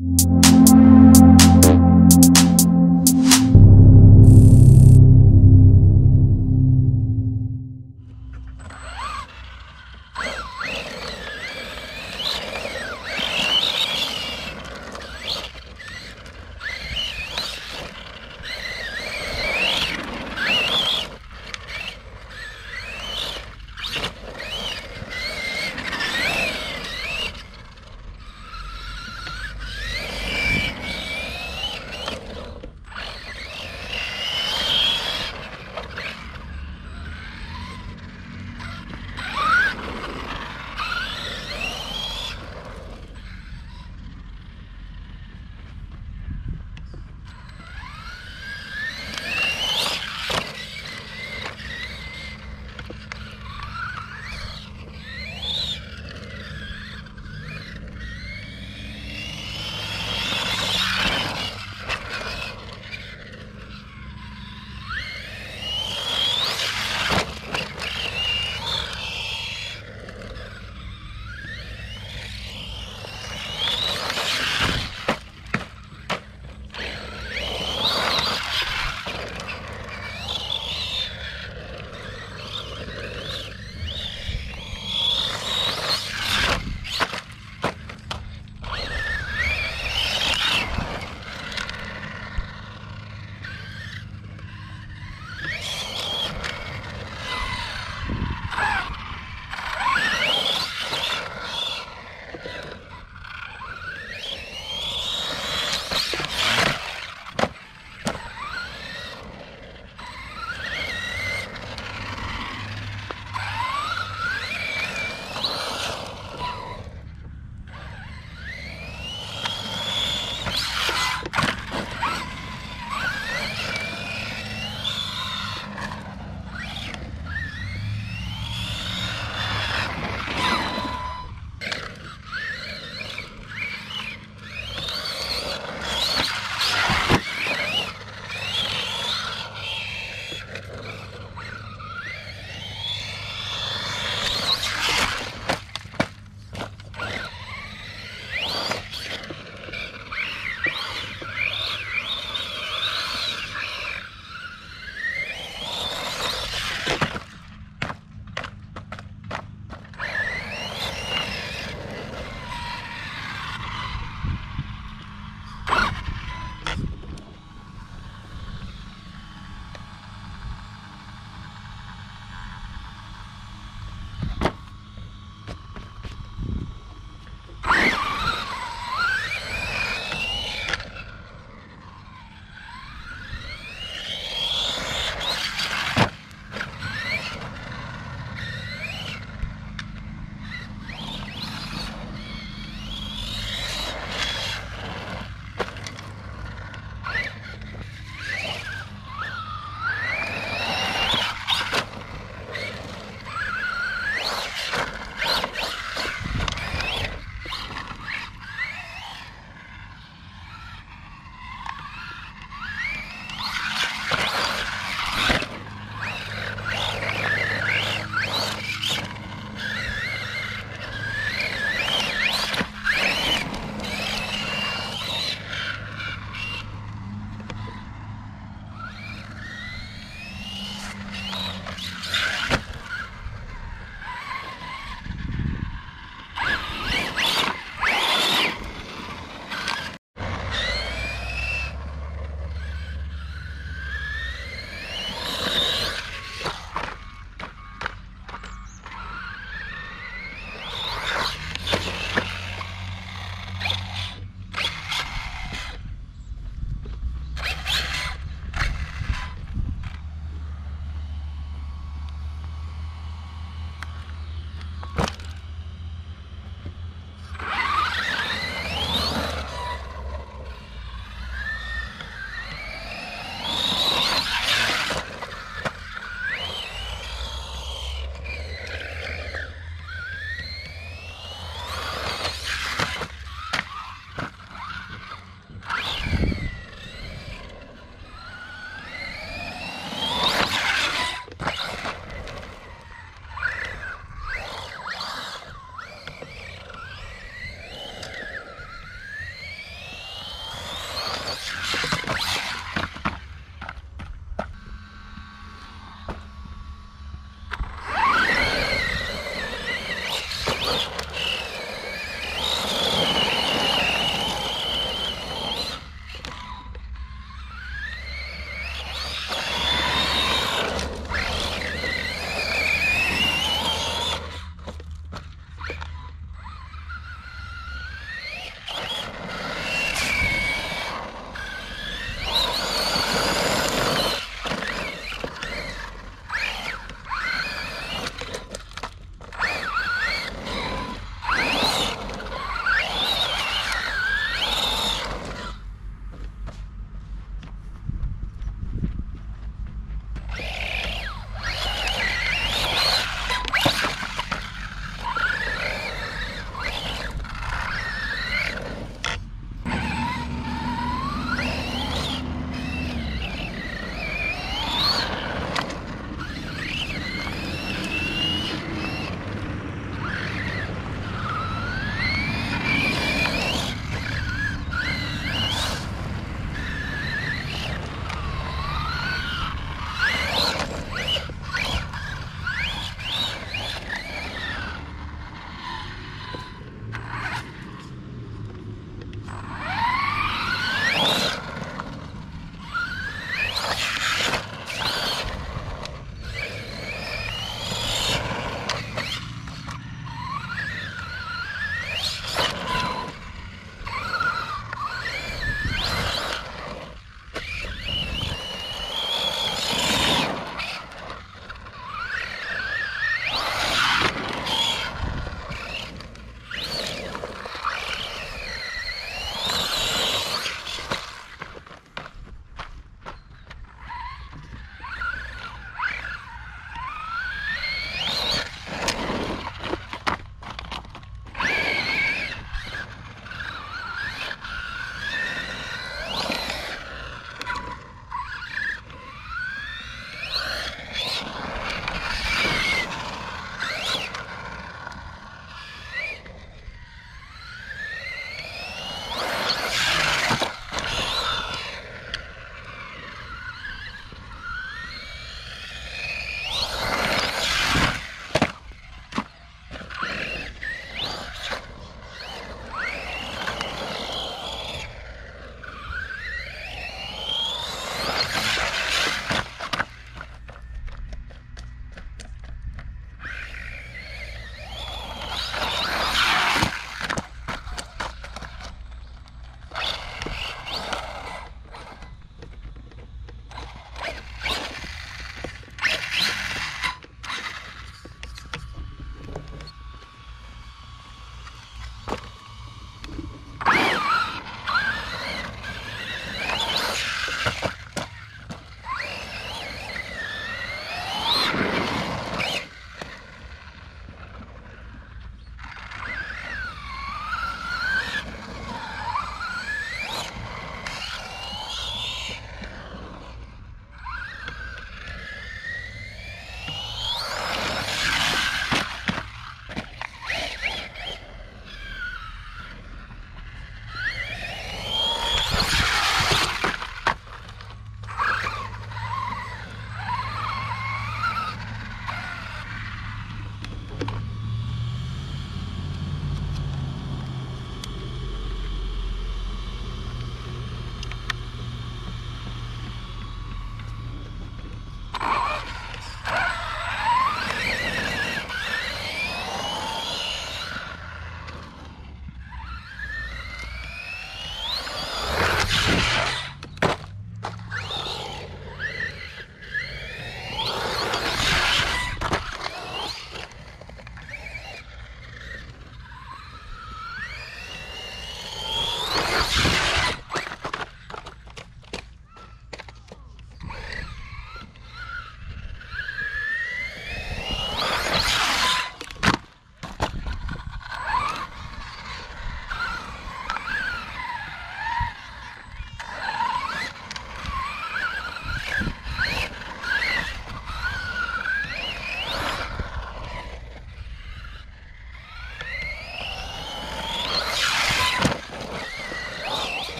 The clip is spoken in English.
you